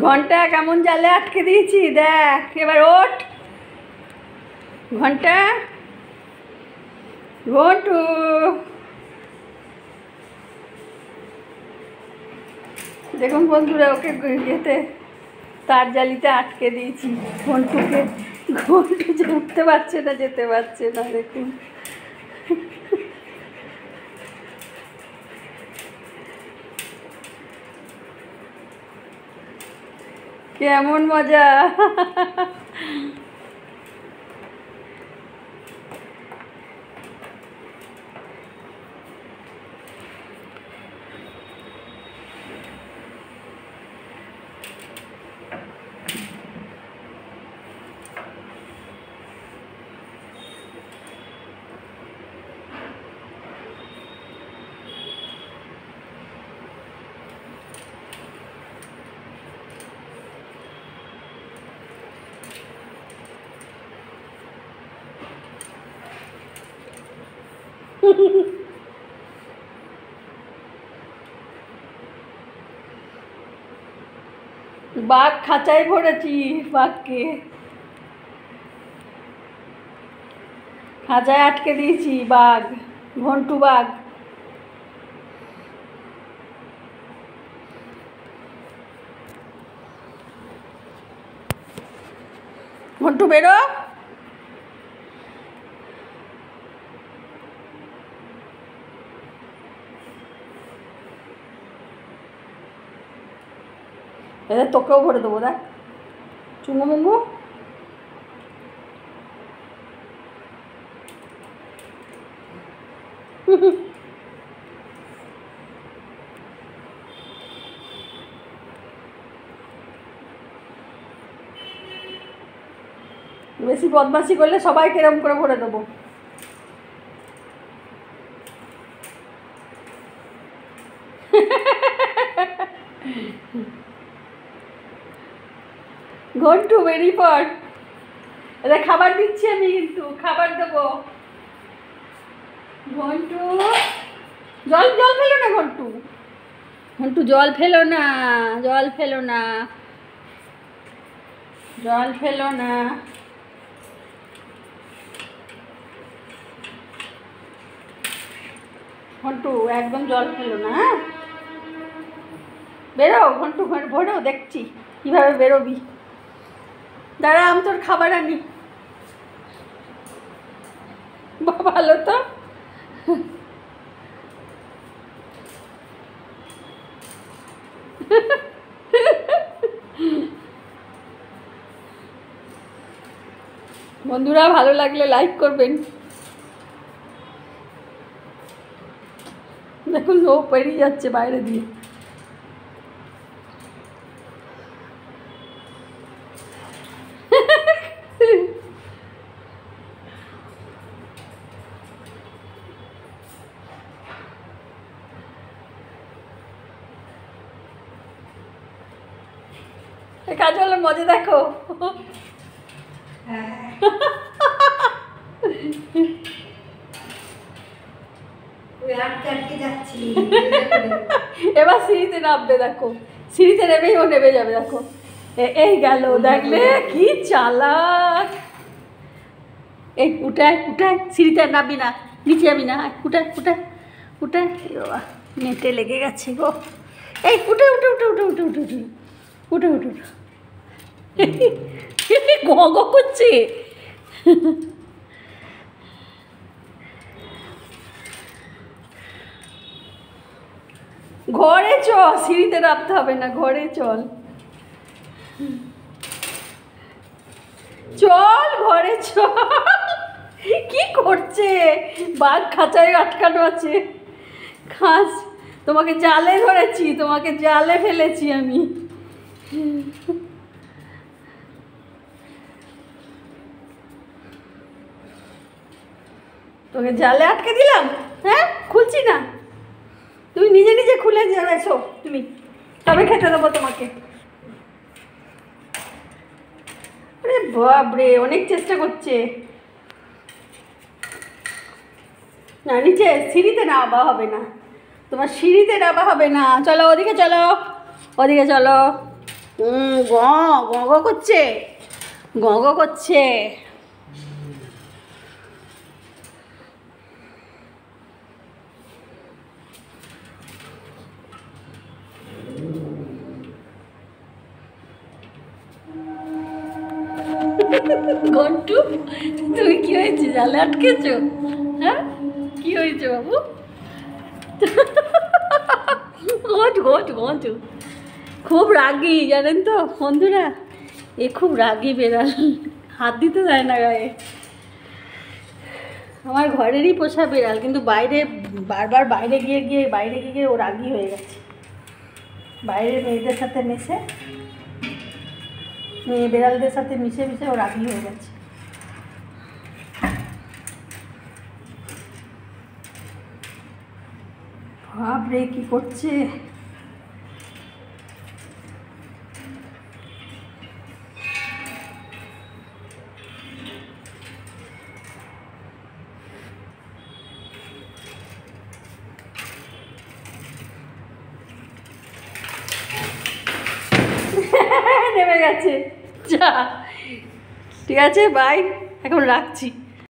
ঘণ্টা কেমন জালে আটকে দিয়েছি, দেখ, এবার ওঠ। ঘণ্টা। ঘন্টু। দেখুন বন্ধুরা, ওকে ইয়েতে তার জালিতে আটকে দিয়েছি। ঘন্টুকে, ঘন্টু উঠতে পারছে না, যেতে পারছে না, দেখুন। কেমন মজা। বাঘ খাঁচায় ভরেছি বাঘকে। খাঁচায় আটকে দিয়েছি বাঘ ঘন্টু বাঘ। ঘন্টু বেরো। এদের তোকেও ভরে দেবো, দেখ। চুঙ্গু মুঙ্গু বেশি বদমাশি করলে সবাই কেরম করে ভরে দেবো। ঘন্টু বেরিয়ে পড় এটা খাবার দিচ্ছি আমি কিন্তু, খাবার দেবো। ঘন্টু, জল জল ফেলো না ঘন্টু। ঘন্টু, জল ফেলো না, জল ফেলো না। জল ফেলো না। ঘন্টু, একদম জল ফেলো না হ্যাঁ? বেরো, ঘন্টু ঘন্টু ভরেও দেখছি, কীভাবে বেরোবি। দাঁড়া, আমি তোর খাবার আনি। ভালো তো। বন্ধুরা, ভালো লাগলে লাইক করবেন। দেখুন, ও পেরিয়ে যাচ্ছে বাইরে দিয়ে এই কাজলের মজা দেখো। এবার সিঁড়িতে নামবে, দেখো। সিঁড়িতে নেবেই ও নেমে যাবে, দেখো। এই গেল, দেখলে কি চালাক। এই, উঠায় উঠায়, সিঁড়িতে নামবি না, নিচে যাবি না উঠায় উঠায় উঠায়। নেটে লেগে গেছে গো। এই, উঠে উঠে উঠে উঠে উঠে উঠে উঠে। উঠে উঠে গ গ করছে। ঘরে চ সিঁড়িতে নামতে হবে না, ঘরে চল। চল, ঘরে চল। কি করছে? বাঘ খাঁচায় আটকানো আছে। খাস তোমাকে জালে ধরেছি, তোমাকে জালে ফেলেছি আমি। তোকে জালে আটকে দিলাম? হ্যাঁ? খুলছি না। তুমি নিজে নিজে খুলে এসো তুমি, তবে খেতে দেবো তোমাকে। আরে বাপরে, অনেক চেষ্টা করছে। না, নিচে সিঁড়িতে নামা হবে না। তোমার সিঁড়িতে নামা হবে না। চলো, ওদিকে চলো। ওদিকে চলো। হুম গ গ গ করছে। গ গ করছে। ঘন্টু, তুমি কি হয়েছে? জালে আটকেছো? হ্যাঁ? কি হয়েছে বাবু? ঘন্টু ঘন্টু ঘন্টু। খুব রাগি, জানেন তো? বন্ধুরা, এ খুব রাগি বেড়াল। হাত দিতে দেয় না গায়ে। আমার ঘরেরই পোষা বেড়াল, কিন্তু বাইরে, বারবার বাইরে গিয়ে গিয়ে, বাইরে গিয়ে গিয়ে ও রাগি হয়ে গেছে। বাইরের মেয়েদের সাথে মিশে, মেয়ে বেড়ালদের সাথে মিশে মিশে ও রাগি হয়ে গেছে। বাপরে, কি করছে? নেমে গেছে। যা। ঠিক আছে বাই এখন রাখছি।